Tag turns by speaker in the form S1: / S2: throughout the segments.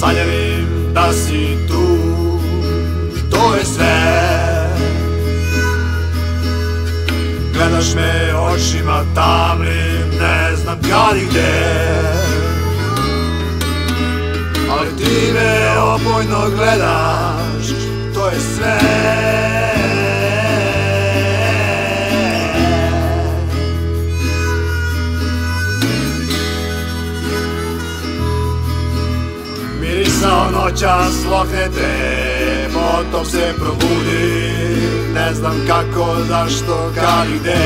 S1: sanjavim da si tu. To je sve. Gledaš me očima tamnim Ne znam ja gdje Ali ti me opojno gledaš To je sve. Mirisao noća slohnete, potom se probudi. Ne znam kako, zašto, kad i gde.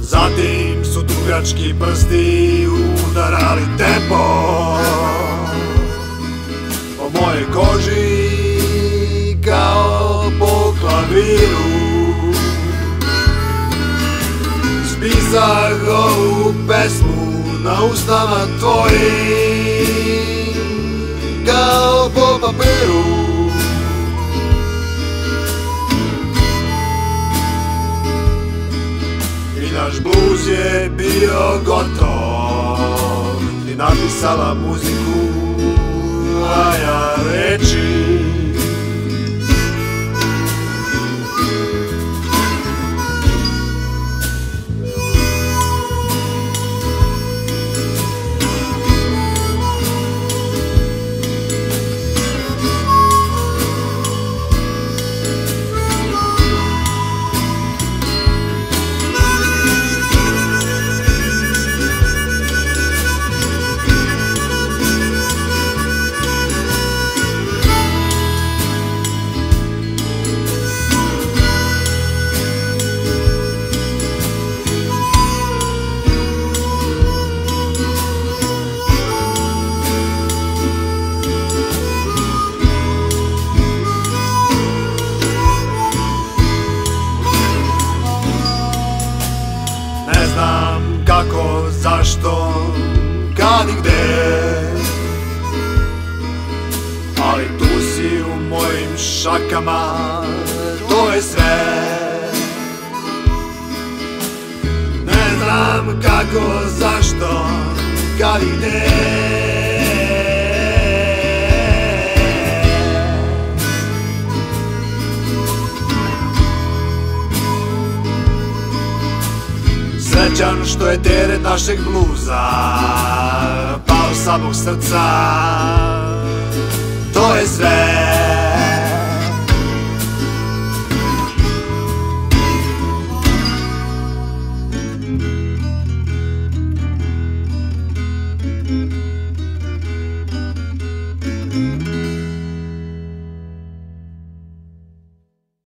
S1: Zatim su dugački prsti udarali tempo. Po mojoj koži Spisah ovu pesmu na ustama tvoji. Kao po papiru. I naš bluz je bio gotov. Ti napisala muziku, a ja reči zašto, kad i gde? Ali tu si u mojim šakama, to je sve. Ne znam kako, zašto, kad i gde srećan što je teret našeg bluza Pao samog srca To je sve thank